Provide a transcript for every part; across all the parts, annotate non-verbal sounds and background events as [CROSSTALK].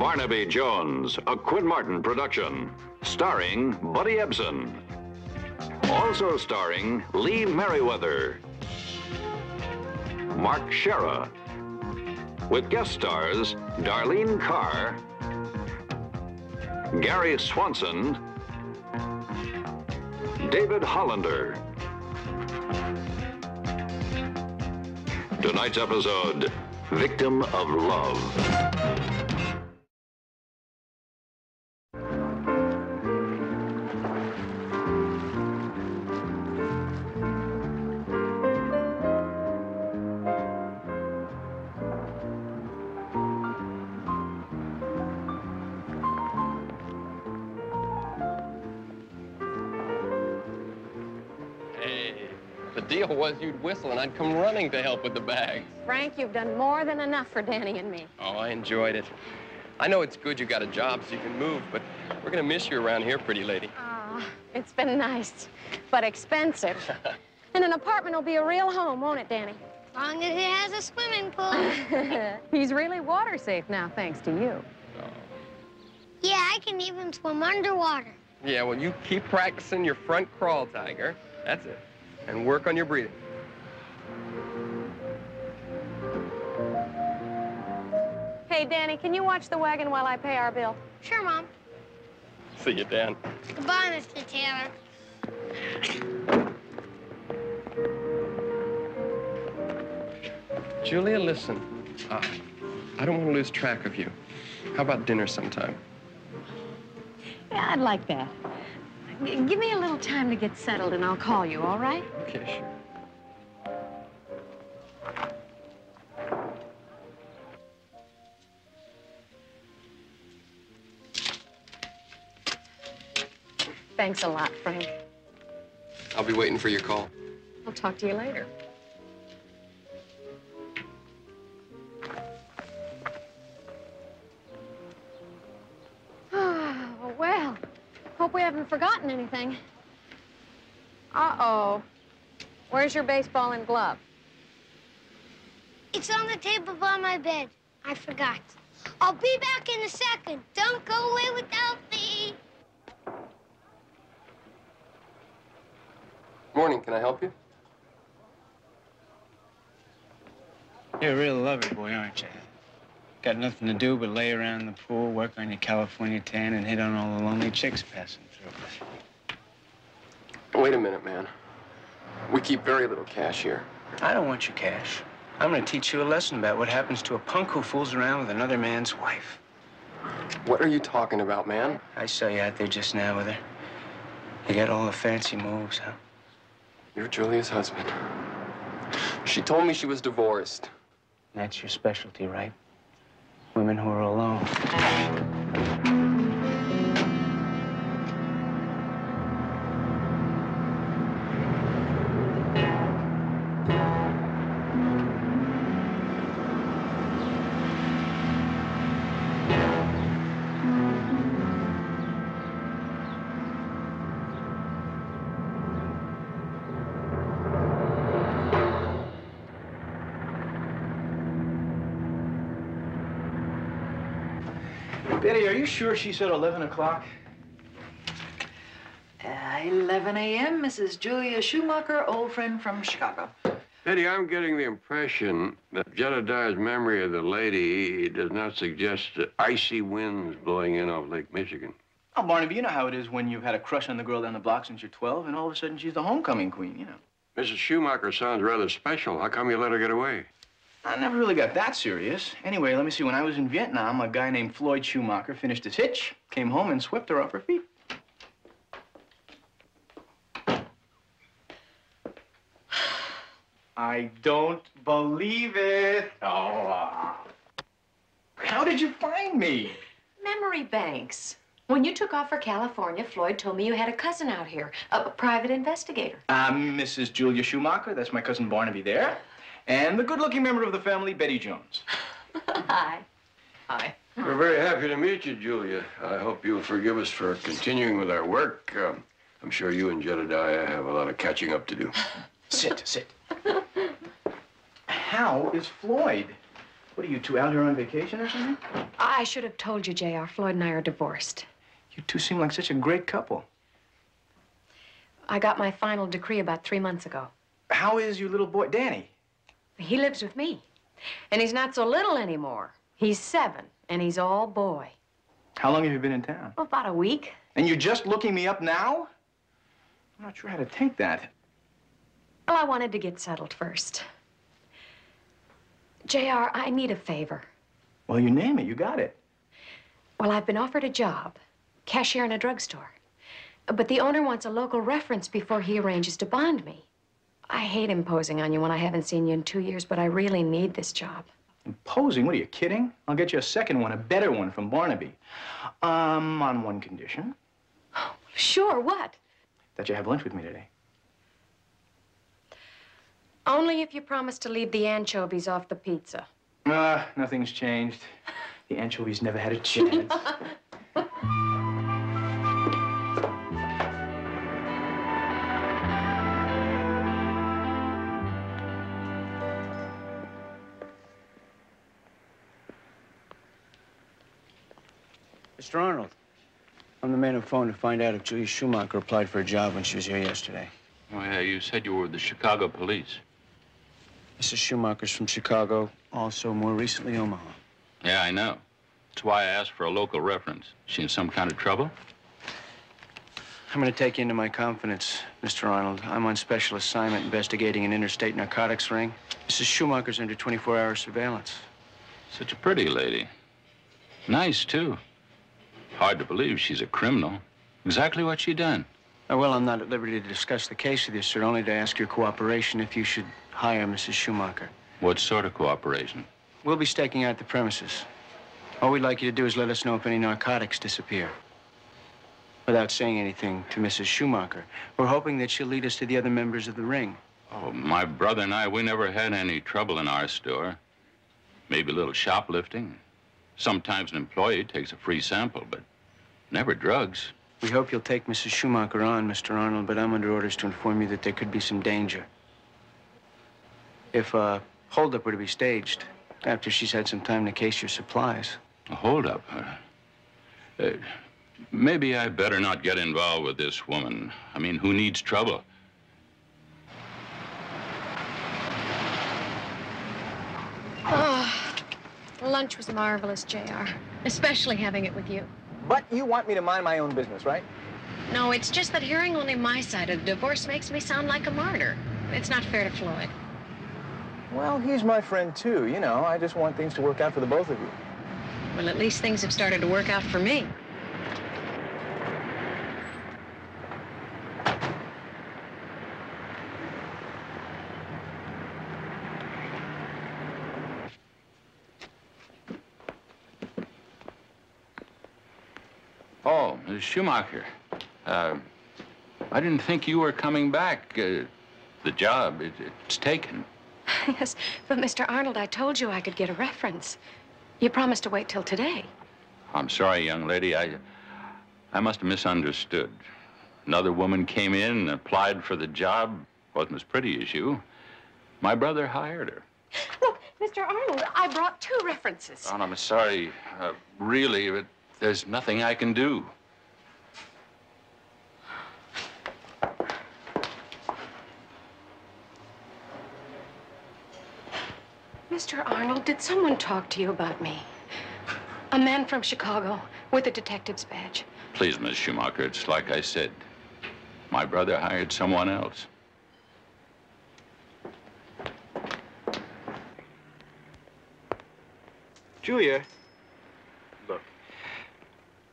Barnaby Jones, a Quinn Martin production, starring Buddy Ebsen. Also starring Lee Meriwether, Mark Shera, with guest stars Darlene Carr, Gary Swanson, David Hollander. Tonight's episode, Victim of Love. [LAUGHS] the was you'd whistle and I'd come running to help with the bags. Frank, you've done more than enough for Danny and me. Oh, I enjoyed it. I know it's good you got a job so you can move, but we're gonna miss you around here, pretty lady. Ah, it's been nice, but expensive. [LAUGHS] and an apartment will be a real home, won't it, Danny? Long as it has a swimming pool. [LAUGHS] He's really water safe now, thanks to you. Oh. yeah, I can even swim underwater. Yeah, well, you keep practicing your front crawl, Tiger. That's it. And work on your breathing. Hey, Danny, can you watch the wagon while I pay our bill? Sure, Mom. See you, Dan. Goodbye, Mr. Taylor. Julia, listen. Uh, I don't want to lose track of you. How about dinner sometime? Yeah, I'd like that. Give me a little time to get settled, and I'll call you, all right? Okay, sure. Thanks a lot, Frank. I'll be waiting for your call. I'll talk to you later. Hope we haven't forgotten anything. Uh-oh. Where's your baseball and glove? It's on the table by my bed. I forgot. I'll be back in a second. Don't go away without me. Morning, can I help you? You're a real lover boy, aren't you? Got nothing to do but lay around the pool, work on your California tan, and hit on all the lonely chicks passing through. Wait a minute, man. We keep very little cash here. I don't want your cash. I'm gonna teach you a lesson about what happens to a punk who fools around with another man's wife. What are you talking about, man? I saw you out there just now with her. You got all the fancy moves, huh? You're Julia's husband. She told me she was divorced. That's your specialty, right? Women who are alone. Sure she said 11 o'clock? Uh, 11 a.m., Mrs. Julia Schumacher, old friend from Chicago. Betty, I'm getting the impression that Jedediah's memory of the lady does not suggest the icy winds blowing in off Lake Michigan. Oh, Barnaby, you know how it is when you've had a crush on the girl down the block since you're 12, and all of a sudden she's the homecoming queen, you know. Mrs. Schumacher sounds rather special. How come you let her get away? I never really got that serious. Anyway, let me see. When I was in Vietnam, a guy named Floyd Schumacher finished his hitch, came home, and swept her off her feet. I don't believe it. Oh. How did you find me? Memory banks. When you took off for California, Floyd told me you had a cousin out here, a, a private investigator. Uh, I'm Mrs. Julia Schumacher. That's my cousin Barnaby there. And the good-looking member of the family, Betty Jones. [LAUGHS] Hi. Hi. We're very happy to meet you, Julia. I hope you'll forgive us for continuing with our work. Um, I'm sure you and Jedediah have a lot of catching up to do. [LAUGHS] Sit, sit. How is Floyd? What are you two out here on vacation or something? I should have told you, J.R. Floyd and I are divorced. You two seem like such a great couple. I got my final decree about three months ago. How is your little boy, Danny? He lives with me. And he's not so little anymore. He's seven, and he's all boy. How long have you been in town? About a week. And you're just looking me up now? I'm not sure how to take that. Well, I wanted to get settled first. J.R., I need a favor. Well, you name it. You got it. Well, I've been offered a job, cashier in a drugstore. But the owner wants a local reference before he arranges to bond me. I hate imposing on you when I haven't seen you in two years, but I really need this job. Imposing? What are you kidding? I'll get you a second one, a better one from Barnaby. Um, on one condition Sure, what? that you have lunch with me today. Only if you promise to leave the anchovies off the pizza. Ah, nothing's changed. The anchovies never had a chance. [LAUGHS] I'm the man who phoned to find out if Julia Schumacher applied for a job when she was here yesterday. Oh, yeah, you said you were with the Chicago police. Mrs. Schumacher's from Chicago, also more recently Omaha. Yeah, I know. That's why I asked for a local reference. She in some kind of trouble? I'm going to take you into my confidence, Mr. Arnold. I'm on special assignment investigating an interstate narcotics ring. Mrs. Schumacher's under 24-hour surveillance. Such a pretty lady. Nice, too. Hard to believe she's a criminal. Exactly what she done. Oh, well, I'm not at liberty to discuss the case with you, sir, only to ask your cooperation if you should hire Mrs. Schumacher. What sort of cooperation? We'll be staking out the premises. All we'd like you to do is let us know if any narcotics disappear. Without saying anything to Mrs. Schumacher. We're hoping that she'll lead us to the other members of the ring. Oh, my brother and I, we never had any trouble in our store. Maybe a little shoplifting. Sometimes an employee takes a free sample, but never drugs. We hope you'll take Mrs. Schumacher on, Mr. Arnold, but I'm under orders to inform you that there could be some danger. If a holdup were to be staged, after she's had some time to case your supplies. A holdup? Uh, uh, maybe I better not get involved with this woman. I mean, who needs trouble? Lunch was marvelous, JR, Especially having it with you. But you want me to mind my own business, right? No, it's just that hearing only my side of the divorce makes me sound like a martyr. It's not fair to Floyd. Well, he's my friend, too. You know, I just want things to work out for the both of you. Well, at least things have started to work out for me. Oh, Ms. Schumacher. Uh, I didn't think you were coming back. Uh, the job, it, it's taken. [LAUGHS] yes, but Mr. Arnold, I told you I could get a reference. You promised to wait till today. I'm sorry, young lady. I, I must have misunderstood. Another woman came in and applied for the job. Wasn't as pretty as you. My brother hired her. [LAUGHS] Look, Mr. Arnold, I brought two references. Don, I'm sorry. Uh, really, but there's nothing I can do. Mr. Arnold, did someone talk to you about me? A man from Chicago with a detective's badge. Please, Miss Schumacher, it's like I said. My brother hired someone else. Julia, look,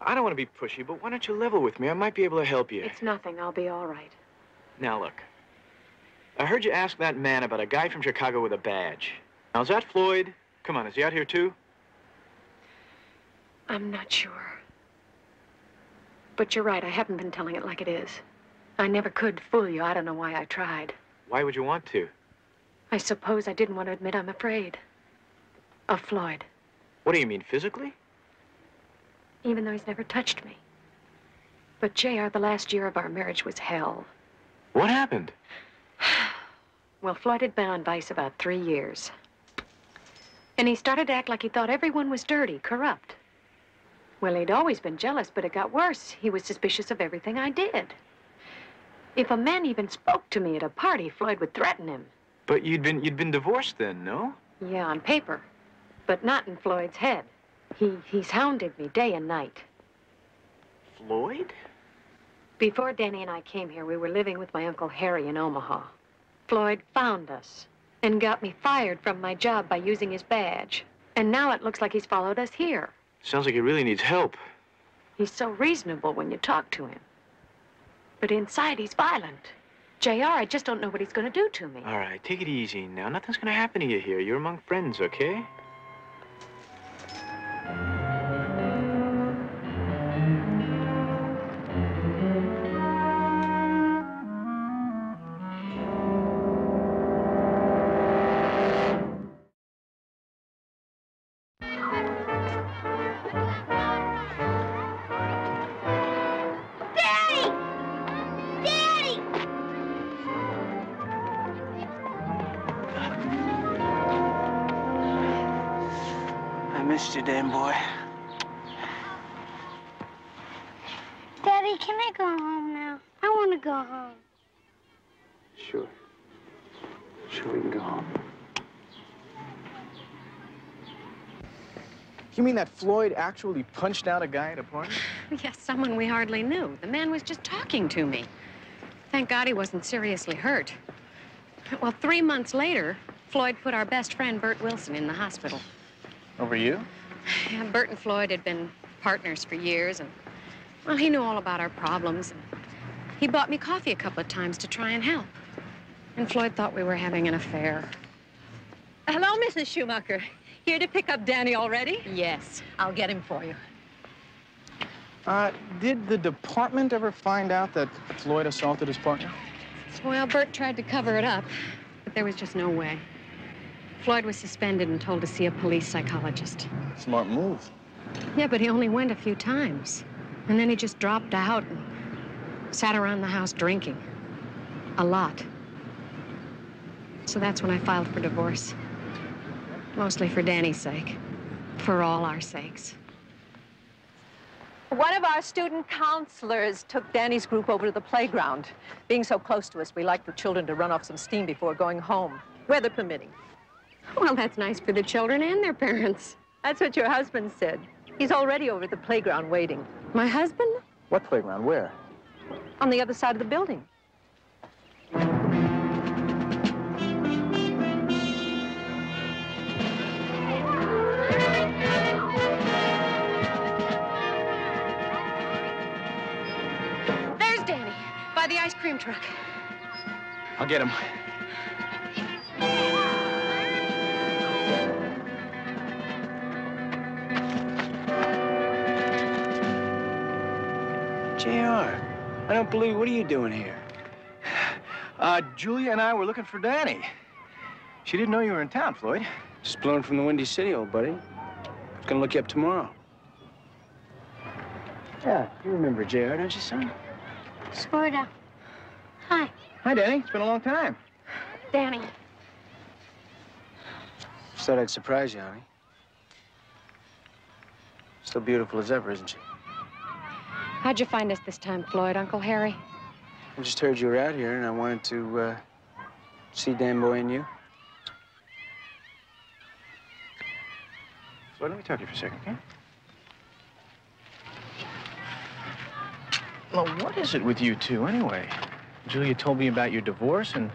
I don't want to be pushy, but why don't you level with me? I might be able to help you. It's nothing. I'll be all right. Now, look, I heard you ask that man about a guy from Chicago with a badge. Now, is that Floyd? Come on, is he out here too? I'm not sure. But you're right. I haven't been telling it like it is. I never could fool you. I don't know why I tried. Why would you want to? I suppose I didn't want to admit I'm afraid. Of Floyd. What do you mean, physically? Even though he's never touched me. But, J.R., the last year of our marriage was hell. What happened? [SIGHS] Well, Floyd had been on Vice about three years. And he started to act like he thought everyone was dirty, corrupt. Well, he'd always been jealous, but it got worse. He was suspicious of everything I did. If a man even spoke to me at a party, Floyd would threaten him. But you'd been you'd been divorced then, no? Yeah, on paper. But not in Floyd's head. He, he's hounded me day and night. Floyd? Before Danny and I came here, we were living with my Uncle Harry in Omaha. Floyd found us and got me fired from my job by using his badge. And now it looks like he's followed us here. Sounds like he really needs help. He's so reasonable when you talk to him. But inside, he's violent. JR, I just don't know what he's going to do to me. All right, take it easy now. Nothing's gonna happen to you here. You're among friends, okay? Daddy, can I go home now? I want to go home. Sure. Sure, we can go home. You mean that Floyd actually punched out a guy at a party? [SIGHS] Yes, someone we hardly knew. The man was just talking to me. Thank God he wasn't seriously hurt. Well, three months later, Floyd put our best friend, Bert Wilson, in the hospital. Over you? [SIGHS] Yeah, Bert and Floyd had been partners for years, and, well, he knew all about our problems. He bought me coffee a couple of times to try and help. And Floyd thought we were having an affair. Hello, Mrs. Schumacher. Here to pick up Danny already? Yes. I'll get him for you. Uh, did the department ever find out that Floyd assaulted his partner? Well, Bert tried to cover it up, but there was just no way. Floyd was suspended and told to see a police psychologist. Smart move. Yeah, but he only went a few times. And then he just dropped out and sat around the house drinking. A lot. So that's when I filed for divorce. Mostly for Danny's sake. For all our sakes. One of our student counselors took Danny's group over to the playground. Being so close to us, we like the children to run off some steam before going home, weather permitting. Well, that's nice for the children and their parents. That's what your husband said. He's already over at the playground waiting. My husband? What playground? Where? On the other side of the building. There's Danny, by the ice cream truck. I'll get him. I don't believe. What are you doing here? Uh, Julia and I were looking for Danny. She didn't know you were in town, Floyd. Just blown from the Windy City, old buddy. Gonna look you up tomorrow. Yeah, you remember JR, don't you, son? Sorta. Hi. Hi, Danny. It's been a long time. Danny. Just thought I'd surprise you, honey. Still beautiful as ever, isn't she? How'd you find us this time, Floyd, Uncle Harry? I just heard you were out here, and I wanted to uh, see Dan Boy and you. Floyd, let me talk to you for a second, okay? Well, what is it with you two, anyway? Julia told me about your divorce and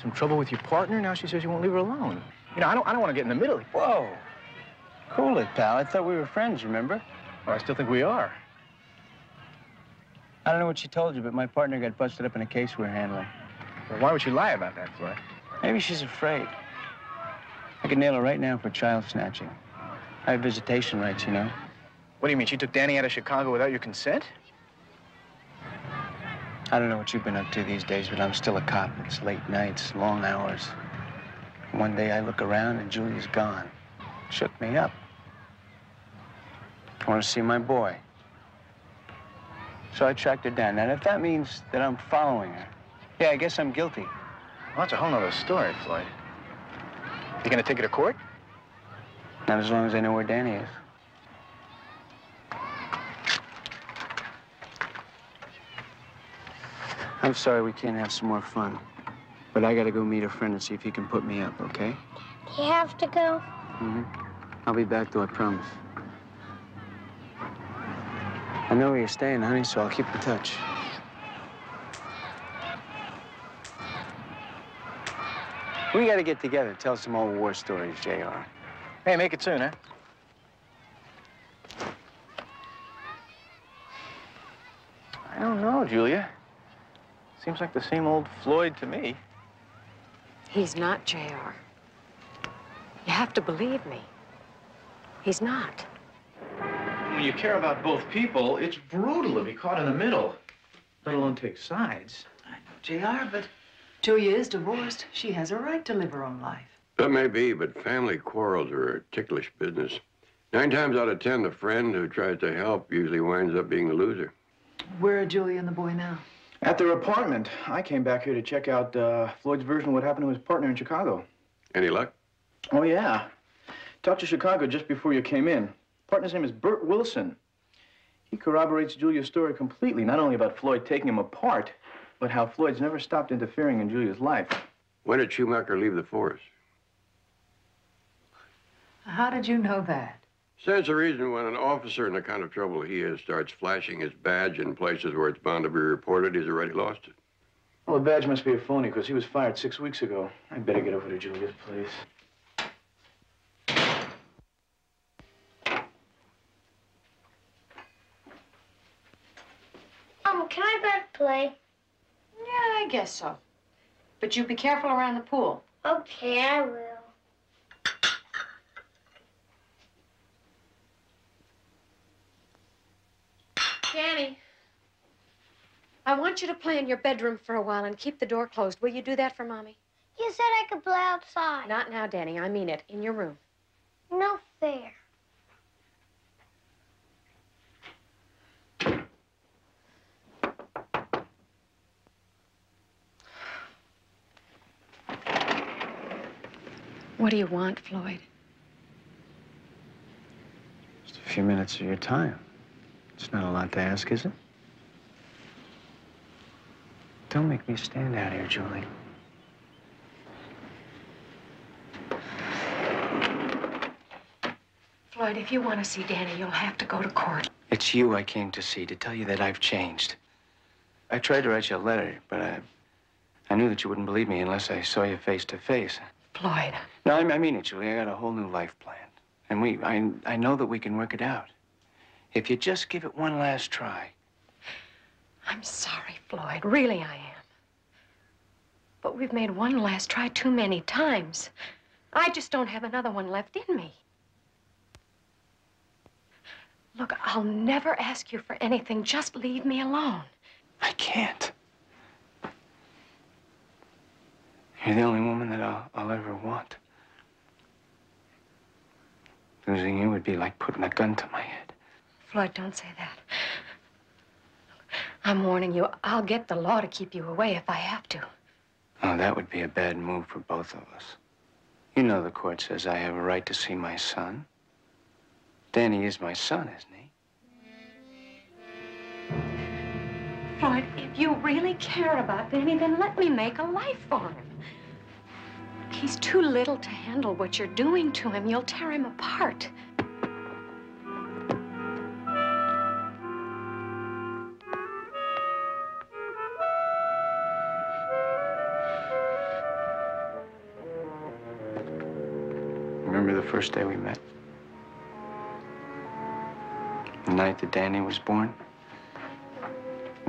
some trouble with your partner. Now she says you won't leave her alone. You know, I don't, I don't want to get in the middle. Whoa. Cool it, pal. I thought we were friends, remember? Well, I still think we are. I don't know what she told you, but my partner got busted up in a case we're handling. Well, why would she lie about that, Floyd? Maybe she's afraid. I could nail her right now for child snatching. I have visitation rights, you know. What do you mean? She took Danny out of Chicago without your consent? I don't know what you've been up to these days, but I'm still a cop. It's late nights, long hours. One day I look around and Julia's gone. Shook me up. I want to see my boy. So I tracked her down. And if that means that I'm following her, yeah, I guess I'm guilty. Well, that's a whole nother story, Floyd. You gonna take her to court? Not as long as I know where Danny is. I'm sorry we can't have some more fun. But I gotta go meet a friend and see if he can put me up, okay? You have to go. Mm-hmm. I'll be back, though, I promise. I know where you're staying, honey, so I'll keep in touch. We gotta get together, tell some old war stories, JR. Hey, make it soon, huh? I don't know, Julia. Seems like the same old Floyd to me. He's not, JR. You have to believe me. He's not. When you care about both people, it's brutal to be caught in the middle, let alone take sides. I know, JR, but Julia is divorced. She has a right to live her own life. That may be, but family quarrels are a ticklish business. Nine times out of ten, the friend who tries to help usually winds up being the loser. Where are Julia and the boy now? At their apartment. I came back here to check out uh, Floyd's version of what happened to his partner in Chicago. Any luck? Oh, yeah. Talked to Chicago just before you came in. Partner's name is Bert Wilson. He corroborates Julia's story completely, not only about Floyd taking him apart, but how Floyd's never stopped interfering in Julia's life. When did Schumacher leave the force? How did you know that? Stands to reason when an officer in the kind of trouble he is starts flashing his badge in places where it's bound to be reported, he's already lost it. Well, the badge must be a phony, because he was fired six weeks ago. I better get over to Julia's place. Mom, can I go to play? Yeah, I guess so. But you be careful around the pool. Okay, I will. Danny, I want you to play in your bedroom for a while and keep the door closed. Will you do that for Mommy? You said I could play outside. Not now, Danny. I mean it. In your room. No fair. What do you want, Floyd? Just a few minutes of your time. It's not a lot to ask, is it? Don't make me stand out here, Julie. Floyd, if you want to see Danny, you'll have to go to court. It's you I came to see, to tell you that I've changed. I tried to write you a letter, but I, I knew that you wouldn't believe me unless I saw you face to face. Floyd. No, I, I mean it, Julie. I got a whole new life plan. And we, I, I know that we can work it out. If you just give it one last try. I'm sorry, Floyd. Really, I am. But we've made one last try too many times. I just don't have another one left in me. Look, I'll never ask you for anything. Just leave me alone. I can't. You're the only woman that I'll, I'll ever want. Losing you would be like putting a gun to my head. Floyd, don't say that. I'm warning you, I'll get the law to keep you away if I have to. Oh, that would be a bad move for both of us. You know the court says I have a right to see my son. Danny is my son, isn't he? Floyd, if you really care about Danny, then let me make a life for him. He's too little to handle what you're doing to him. You'll tear him apart. Remember the first day we met? The night that Danny was born?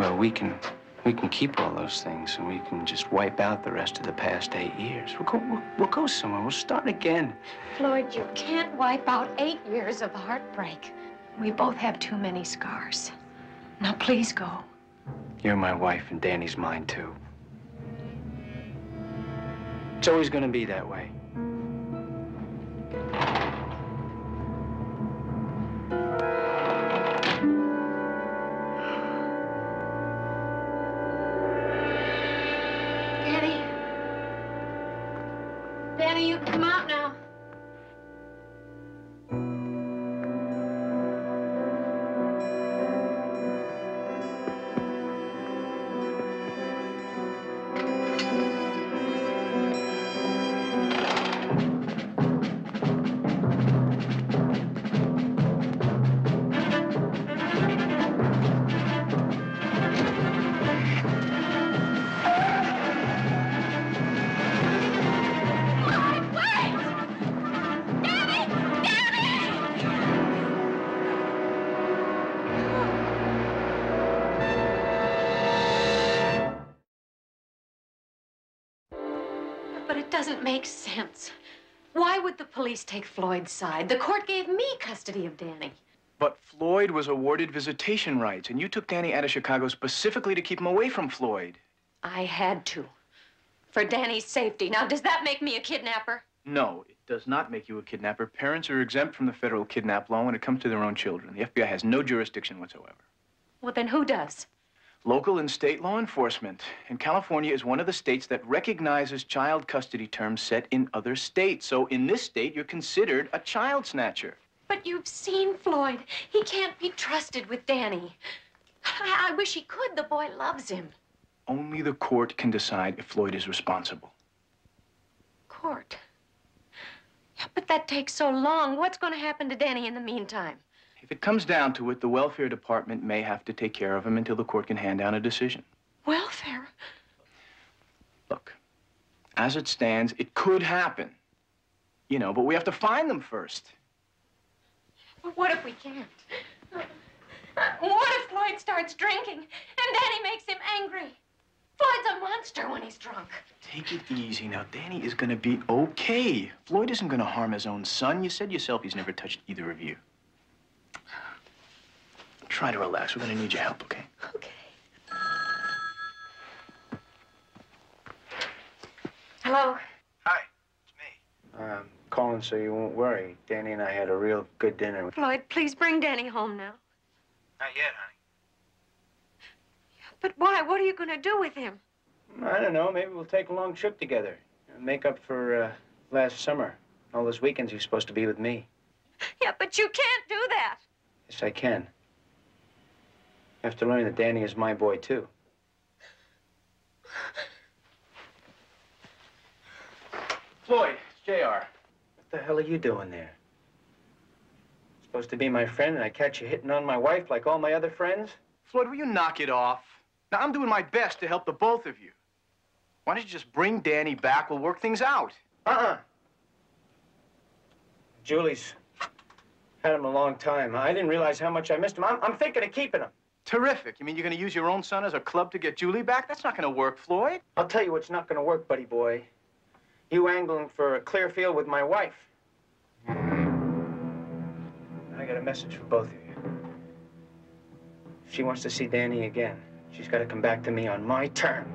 Well, we can we can keep all those things and we can just wipe out the rest of the past eight years. We'll go, we'll, we'll go somewhere. We'll start again. Floyd, you can't wipe out eight years of heartbreak. We both have too many scars. Now, please go. You're my wife and Danny's mine, too. It's always going to be that way. Doesn't make sense. Why would the police take Floyd's side? The court gave me custody of Danny. But Floyd was awarded visitation rights, and you took Danny out of Chicago specifically to keep him away from Floyd. I had to. For Danny's safety. Now, does that make me a kidnapper? No, it does not make you a kidnapper. Parents are exempt from the federal kidnap law when it comes to their own children. The FBI has no jurisdiction whatsoever. Well, then who does? Local and state law enforcement. And California is one of the states that recognizes child custody terms set in other states. So in this state, you're considered a child snatcher. But you've seen Floyd. He can't be trusted with Danny. I, I wish he could. The boy loves him. Only the court can decide if Floyd is responsible. Court. Yeah, but that takes so long. What's going to happen to Danny in the meantime? If it comes down to it, the welfare department may have to take care of him until the court can hand down a decision. Welfare? Look, as it stands, it could happen. You know, but we have to find them first. But what if we can't? What if Floyd starts drinking and Danny makes him angry? Floyd's a monster when he's drunk. Take it easy now. Danny is gonna be okay. Floyd isn't gonna harm his own son. You said yourself he's never touched either of you. Try to relax. We're gonna need your help, okay? Okay. Hello? Hi, it's me. Um, calling so you won't worry. Danny and I had a real good dinner. Floyd, please bring Danny home now. Not yet, honey. But why? What are you going to do with him? I don't know. Maybe we'll take a long trip together. Make up for uh, last summer. All those weekends you're supposed to be with me. Yeah, but you can't do that. Yes, I can. You have to learn that Danny is my boy, too. Floyd, it's JR. What the hell are you doing there? Supposed to be my friend, and I catch you hitting on my wife like all my other friends? Floyd, will you knock it off? Now, I'm doing my best to help the both of you. Why don't you just bring Danny back? We'll work things out. Uh-uh. Julie's had him a long time. I didn't realize how much I missed him. I'm, I'm thinking of keeping him. Terrific. You mean you're going to use your own son as a club to get Julie back? That's not going to work, Floyd. I'll tell you what's not going to work, buddy boy. You angling for a clear field with my wife. I got a message for both of you. If she wants to see Danny again, she's got to come back to me on my terms.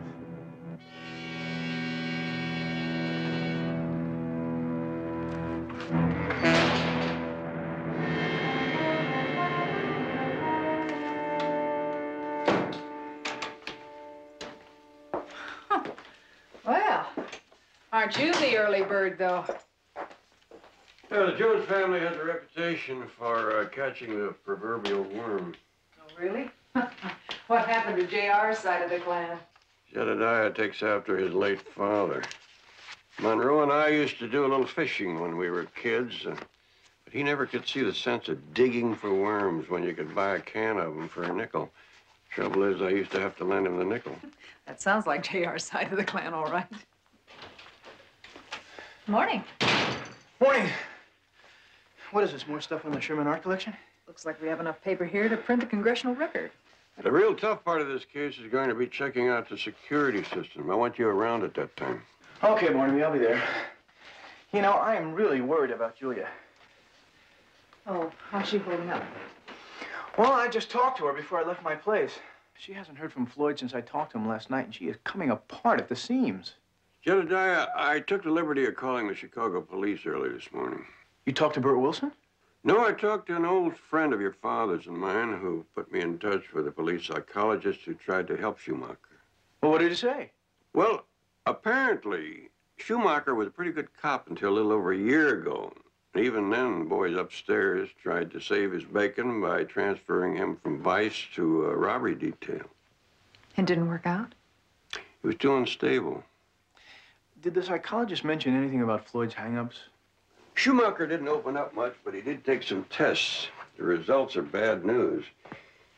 Aren't you the early bird, though? Yeah, the Jones family has a reputation for uh, catching the proverbial worm. Oh, really? [LAUGHS] what happened to JR's side of the clan? Jedediah takes after his late father. Monroe and I used to do a little fishing when we were kids, uh, but he never could see the sense of digging for worms when you could buy a can of them for a nickel. Trouble is, I used to have to lend him the nickel. [LAUGHS] That sounds like JR's side of the clan, all right. Morning. Morning. What is this, more stuff on the Sherman Art Collection? Looks like we have enough paper here to print the congressional record. The real tough part of this case is going to be checking out the security system. I want you around at that time. Okay, Barnaby, I'll be there. You know, I am really worried about Julia. Oh, how's she holding up? Well, I just talked to her before I left my place. She hasn't heard from Floyd since I talked to him last night, and she is coming apart at the seams. Jedediah, I took the liberty of calling the Chicago police early this morning. You talked to Bert Wilson? No, I talked to an old friend of your father's and mine who put me in touch with a police psychologist who tried to help Schumacher. Well, what did he say? Well, apparently, Schumacher was a pretty good cop until a little over a year ago. And even then, the boys upstairs tried to save his bacon by transferring him from vice to a robbery detail. It didn't work out? He was too unstable. Did the psychologist mention anything about Floyd's hang-ups? Schumacher didn't open up much, but he did take some tests. The results are bad news.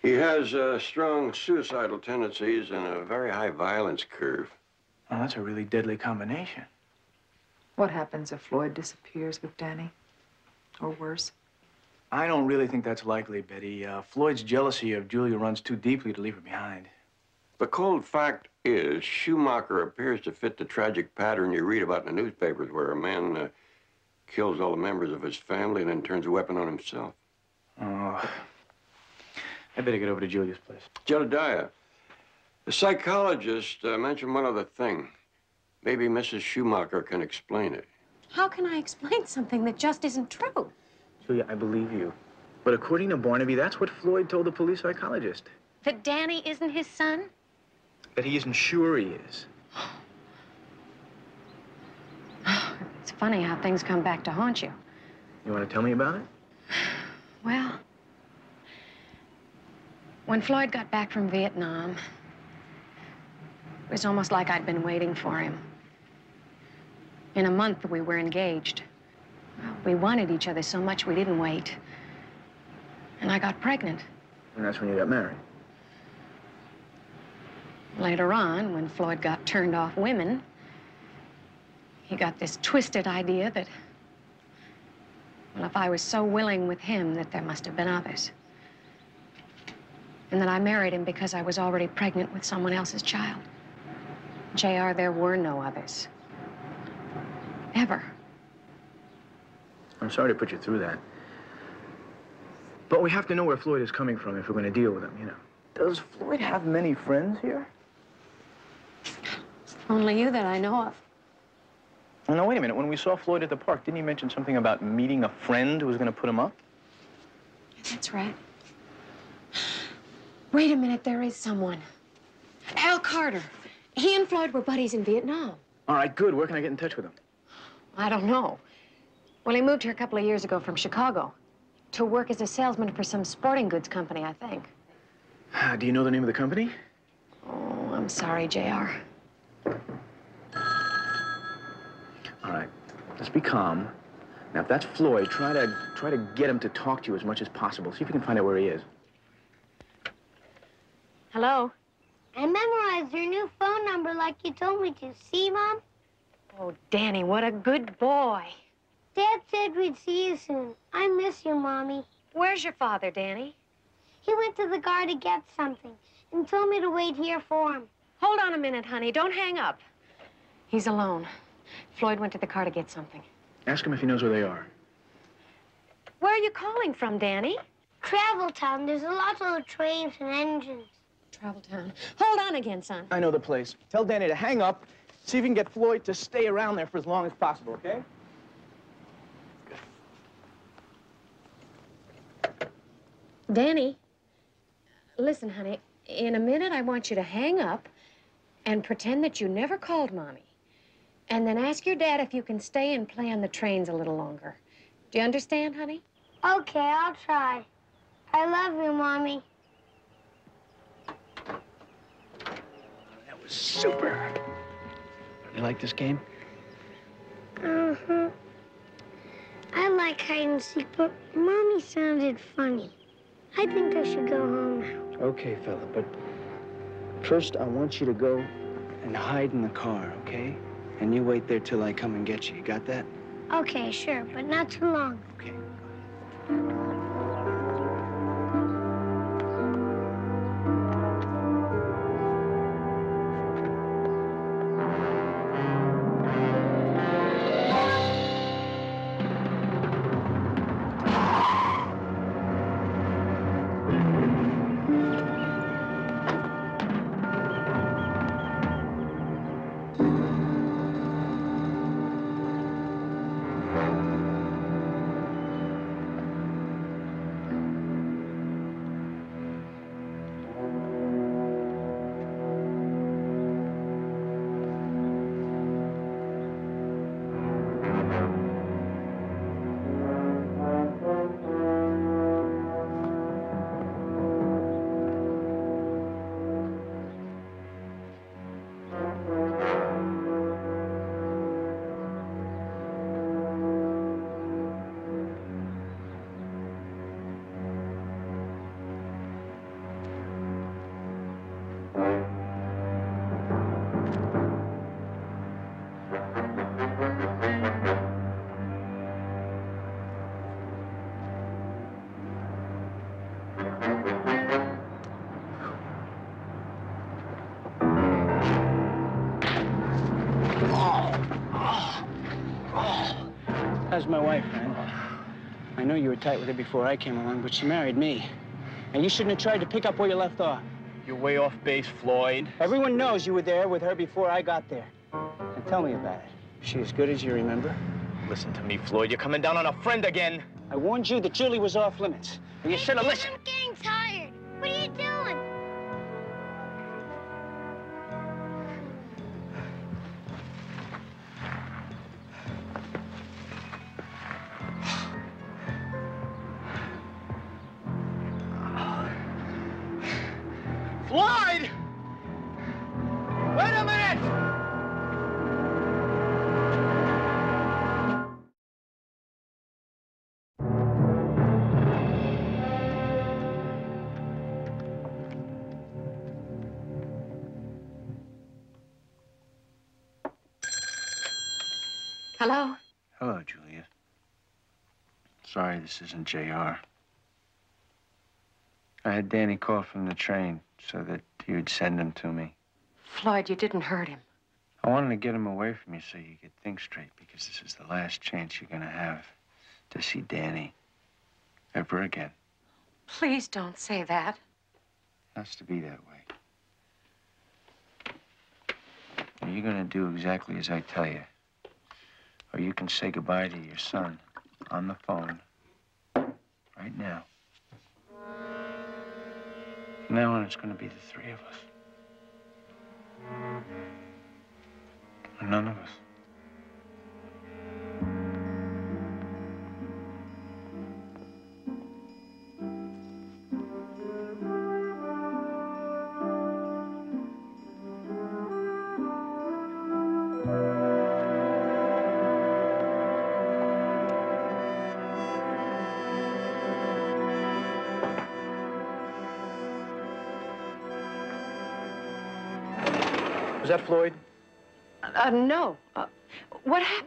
He has uh, strong suicidal tendencies and a very high violence curve. Oh, that's a really deadly combination. What happens if Floyd disappears with Danny? Or worse? I don't really think that's likely, Betty. Uh, Floyd's jealousy of Julia runs too deeply to leave her behind. The cold fact is, Schumacher appears to fit the tragic pattern you read about in the newspapers where a man uh, kills all the members of his family and then turns a weapon on himself. Oh. I better get over to Julia's place. Jedediah, the psychologist uh, mentioned one other thing. Maybe Mrs. Schumacher can explain it. How can I explain something that just isn't true? Julia, I believe you. But according to Barnaby, that's what Floyd told the police psychologist. That Danny isn't his son? That he isn't sure he is. [SIGHS] It's funny how things come back to haunt you. You want to tell me about it? Well, when Floyd got back from Vietnam, it was almost like I'd been waiting for him. In a month, we were engaged. We wanted each other so much we didn't wait. And I got pregnant. And that's when you got married. Later on, when Floyd got turned off women, he got this twisted idea that, well, if I was so willing with him, that there must have been others. And that I married him because I was already pregnant with someone else's child. JR, there were no others. Ever. I'm sorry to put you through that. But we have to know where Floyd is coming from if we're going to deal with him, you know. Does Floyd have many friends here? Only you that I know of. Oh, no, wait a minute. When we saw Floyd at the park, didn't he mention something about meeting a friend who was going to put him up? That's right. Wait a minute, there is someone. Al Carter. He and Floyd were buddies in Vietnam. All right, good. Where can I get in touch with him? I don't know. Well, he moved here a couple of years ago from Chicago to work as a salesman for some sporting goods company, I think. Ah, [SIGHS] do you know the name of the company? Oh, I'm sorry, JR. All right, let's be calm. Now, if that's Floyd, try to try to get him to talk to you as much as possible. See if you can find out where he is. Hello? I memorized your new phone number like you told me to. See, Mom? Oh, Danny, what a good boy. Dad said we'd see you soon. I miss you, Mommy. Where's your father, Danny? He went to the car to get something and told me to wait here for him. Hold on a minute, honey. Don't hang up. He's alone. Floyd went to the car to get something. Ask him if he knows where they are. Where are you calling from, Danny? Travel Town. There's a lot of trains and engines. Travel Town. Hold on again, son. I know the place. Tell Danny to hang up. See if you can get Floyd to stay around there for as long as possible, okay? Danny, listen, honey. In a minute, I want you to hang up and pretend that you never called Mommy. And then ask your dad if you can stay and play on the trains a little longer. Do you understand, honey? Okay, I'll try. I love you, Mommy. That was super. You like this game? Uh-huh. I like hide and seek, but Mommy sounded funny. I think I should go home now. Okay, fella, but first I want you to go and hide in the car, okay? And you wait there till I come and get you. You got that? Okay, sure, but not too long. Okay. How's my wife, friend? I know you were tight with her before I came along, but she married me. And you shouldn't have tried to pick up where you left off. You're way off base, Floyd. Everyone knows you were there with her before I got there. Now tell me about it. she as good as you remember? Listen to me, Floyd. You're coming down on a friend again. I warned you that Julie was off limits. And you should have listened. Hello? Hello, Julia. Sorry this isn't JR. I had Danny call from the train so that you would send him to me. Floyd, you didn't hurt him. I wanted to get him away from you so you could think straight because this is the last chance you're gonna have to see Danny ever again. Please don't say that. It has to be that way. Are you gonna do exactly as I tell you? Or you can say goodbye to your son on the phone right now. From now on, it's gonna be the three of us. Or none of us.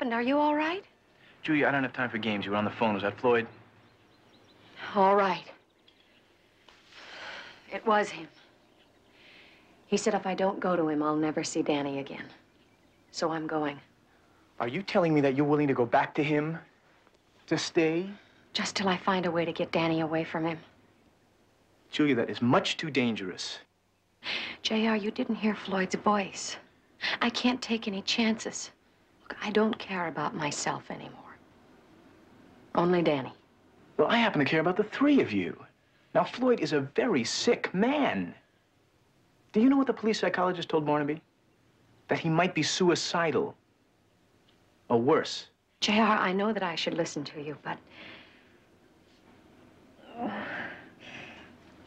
Happened? Are you all right? Julia, I don't have time for games. You were on the phone. Was that Floyd? All right. It was him. He said if I don't go to him, I'll never see Danny again. So I'm going. Are you telling me that you're willing to go back to him? To stay? Just till I find a way to get Danny away from him. Julia, that is much too dangerous. JR, you didn't hear Floyd's voice. I can't take any chances. Look, I don't care about myself anymore. Only Danny. Well, I happen to care about the three of you. Now, Floyd is a very sick man. Do you know what the police psychologist told Barnaby? That he might be suicidal. Or worse. JR, I know that I should listen to you, but. [SIGHS]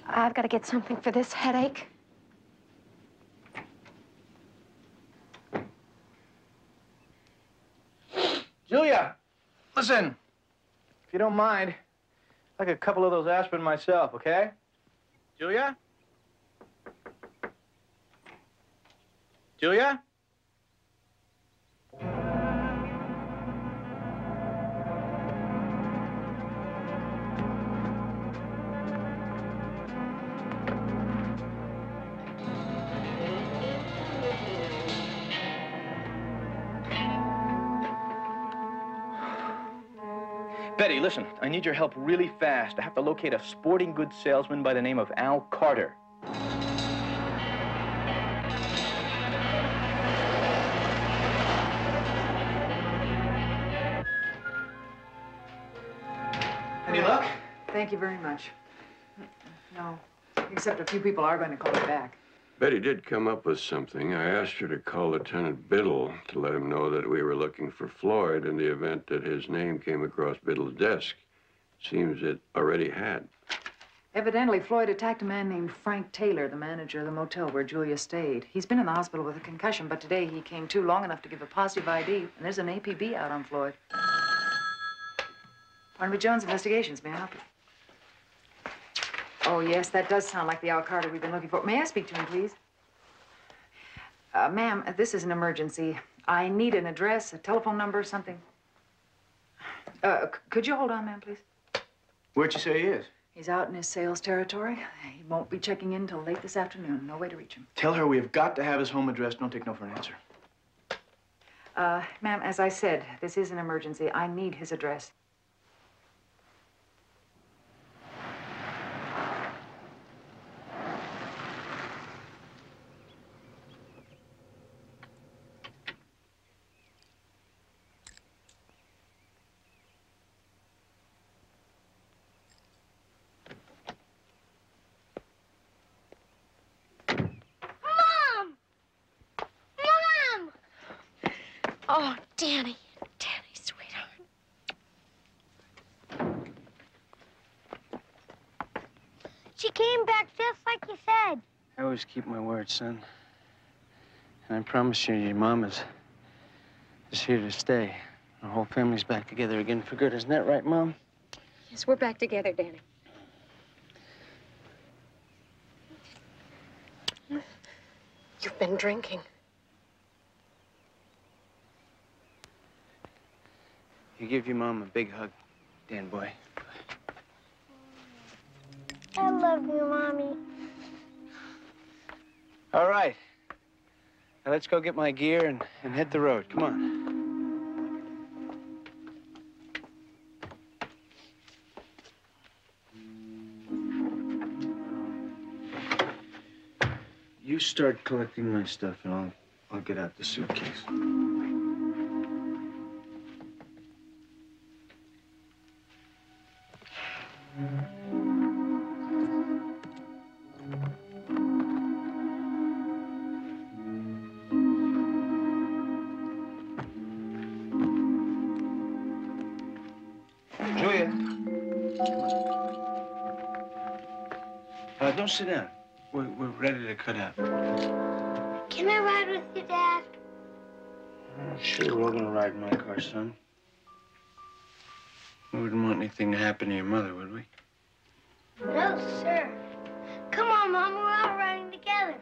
I've got to get something for this headache. Julia, listen. If you don't mind, I'd like a couple of those aspirin myself, okay? Julia? Julia? Betty, listen, I need your help really fast. I have to locate a sporting goods salesman by the name of Al Carter. Any luck? Thank you very much. No, except a few people are going to call me back. Betty did come up with something. I asked her to call Lieutenant Biddle to let him know that we were looking for Floyd in the event that his name came across Biddle's desk. Seems it already had. Evidently, Floyd attacked a man named Frank Taylor, the manager of the motel where Julia stayed. He's been in the hospital with a concussion, but today he came to long enough to give a positive ID, and there's an APB out on Floyd. Barnaby Jones Investigations, may I help you? Oh, yes, that does sound like the Al Carter we've been looking for. May I speak to him, please? Uh, ma'am, this is an emergency. I need an address, a telephone number, something. Uh, could you hold on, ma'am, please? Where'd you say he is? He's out in his sales territory. He won't be checking in till late this afternoon. No way to reach him. Tell her we have got to have his home address. Don't take no for an answer. Uh, ma'am, as I said, this is an emergency. I need his address. Mom! Mom! Oh, Danny. Danny, sweetheart. She came back just like you said. I always keep my word, son. And I promise you, your mom is, is here to stay. Our whole family's back together again for good. Isn't that right, Mom? Yes, we're back together, Danny. You've been drinking. You give your mom a big hug, Dan boy. I love you, Mommy. All right. Now let's go get my gear and, and hit the road. Come on. You start collecting my stuff and I'll I'll get out the suitcase. Uh, don't sit down. We're, we're ready to cut out. Can I ride with you, Dad? Sure, we're gonna ride in my car, son. We wouldn't want anything to happen to your mother, would we? No, sir. Come on, Mom. We're all riding together.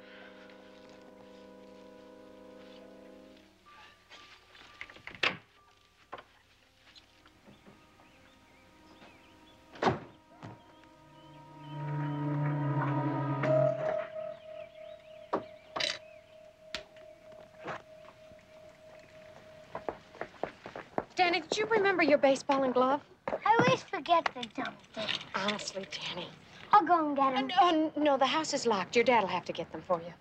Danny, did you remember your baseball and glove? I always forget the dump them. Honestly, Danny. I'll go and get them. Oh, no, the house is locked. Your dad'll have to get them for you.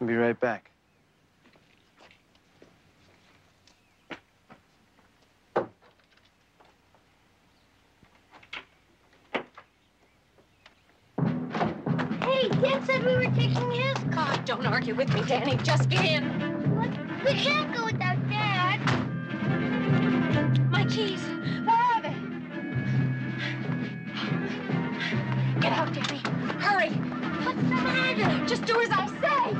I'll be right back. Hey, Dad said we were taking his car. Don't argue with me, Danny. Just get in. What? We can't go Just do as I say.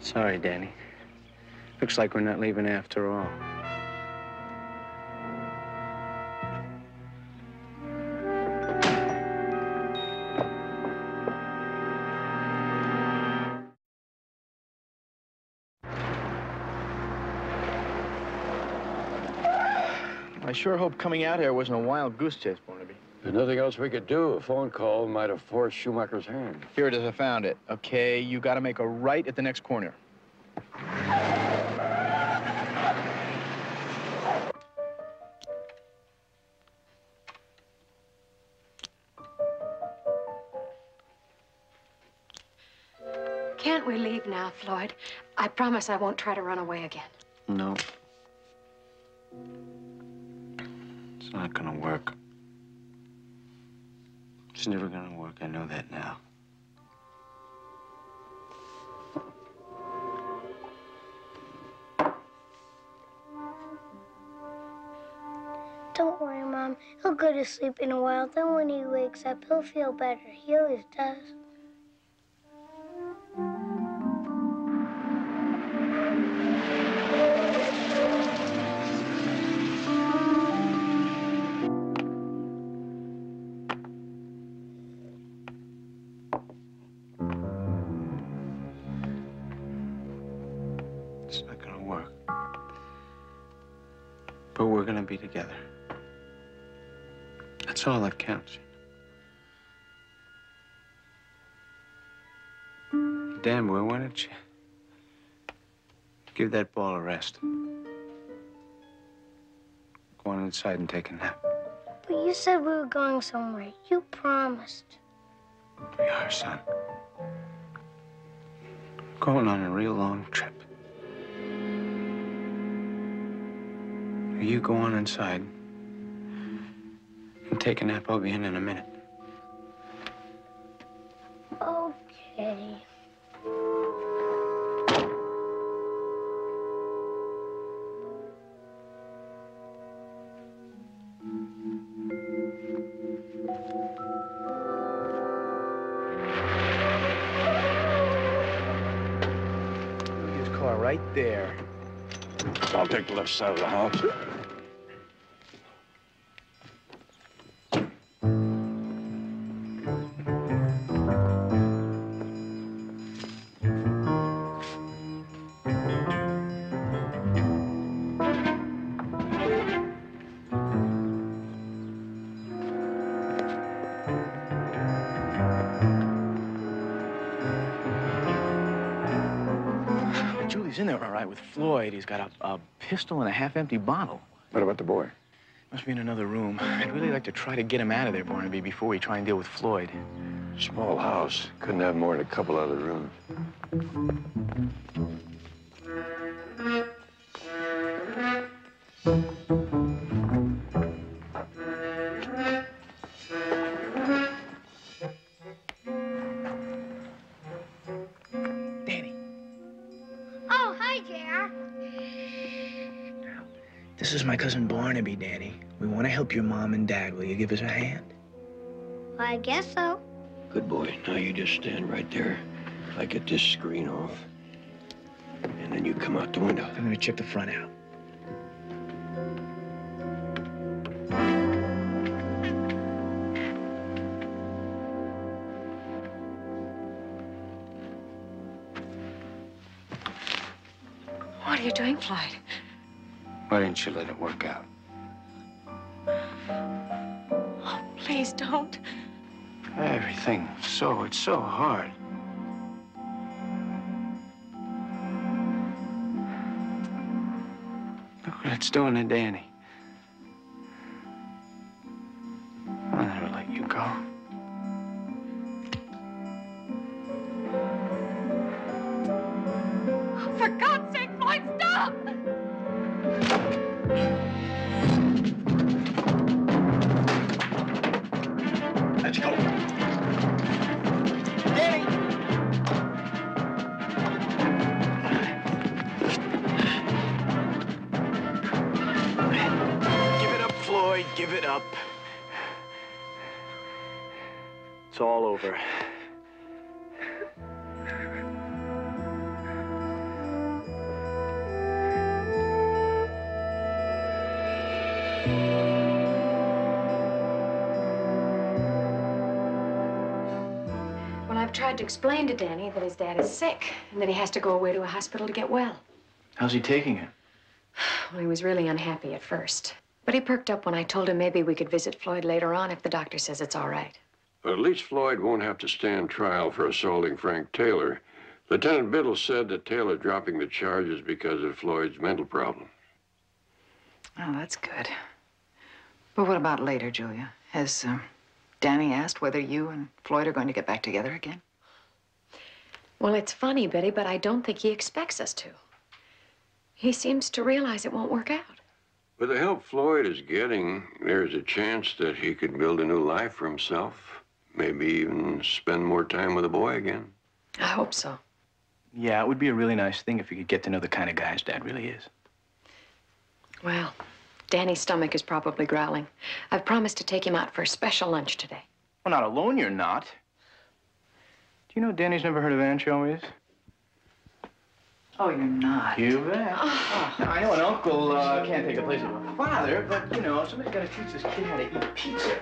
Sorry, Danny. Looks like we're not leaving after all. Sure hope coming out here wasn't a wild goose chase, Barnaby. There's nothing else we could do. A phone call might have forced Schumacher's hand. Here it is. I found it. Okay, you got to make a right at the next corner. Can't we leave now, Floyd? I promise I won't try to run away again. No. Not gonna work. It's never gonna work. I know that now. Don't worry, Mom. He'll go to sleep in a while. Then when he wakes up, he'll feel better. He always does. Together. That's all that counts. Dan, boy, why don't you give that ball a rest? Go on inside and take a nap. But you said we were going somewhere. You promised. We are, son. Going on a real long trip. You go on inside and take a nap. I'll be in in a minute. Side of the house. Julie's in there all right with Floyd. He's got a, a pistol and a half-empty bottle. What about the boy? Must be in another room. I'd really like to try to get him out of there, Barnaby, before we try and deal with Floyd. Small house. Couldn't have more than a couple other rooms. You give us a hand? Well, I guess so. Good boy. Now you just stand right there. I get this screen off. And then you come out the window. I'm gonna check the front out. What are you doing, Floyd? Why didn't you let it work out? Don't. Everything. So, it's so hard. Look what it's doing to Danny. Well, to explain to Danny that his dad is sick and that he has to go away to a hospital to get well. How's he taking it? [SIGHS] Well, he was really unhappy at first. But he perked up when I told him maybe we could visit Floyd later on if the doctor says it's all right. But at least Floyd won't have to stand trial for assaulting Frank Taylor. Lieutenant Biddle said that Taylor dropping the charges because of Floyd's mental problem. Oh, that's good. But what about later, Julia? Has um, Danny asked whether you and Floyd are going to get back together again? Well, it's funny, Betty, but I don't think he expects us to. He seems to realize it won't work out. With the help Floyd is getting, there's a chance that he could build a new life for himself. Maybe even spend more time with the boy again. I hope so. Yeah, it would be a really nice thing if you could get to know the kind of guy his dad really is. Well, Danny's stomach is probably growling. I've promised to take him out for a special lunch today. Well, not alone, you're not. You know Danny's never heard of anchovies? Oh, you're not. You bet. Oh, now, I know an uncle uh, can't take the place of a father, but, you know, somebody's got to teach this kid how to eat pizza.